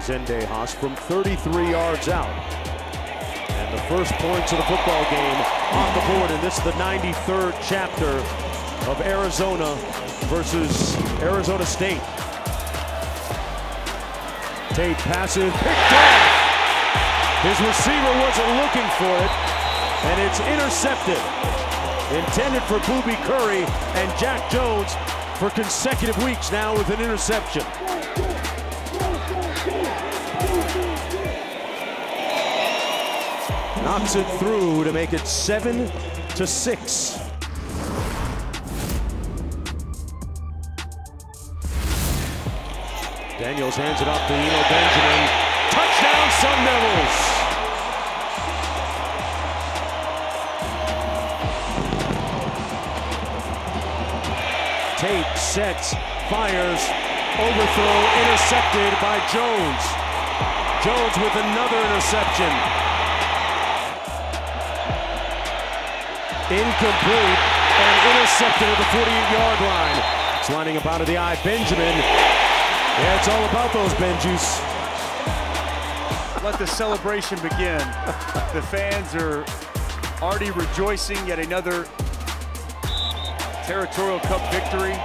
Zendejas from 33 yards out. And the first points of the football game on the board, and this is the 93rd chapter of Arizona versus Arizona State. Tate passive, picked off. His receiver wasn't looking for it, and it's intercepted. Intended for Boobie Curry and Jack Jones for consecutive weeks now with an interception. Knocks it through to make it seven to six. Daniels hands it off to Eno Benjamin. Touchdown Sun Devils! Tate sets, fires, overthrow, intercepted by Jones. Jones with another interception. Incomplete and intercepted at the 48-yard line. It's lining up out of the eye. Benjamin. Yeah, it's all about those Benjus. Let the celebration begin. the fans are already rejoicing yet another Territorial Cup victory.